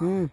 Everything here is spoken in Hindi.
हम्म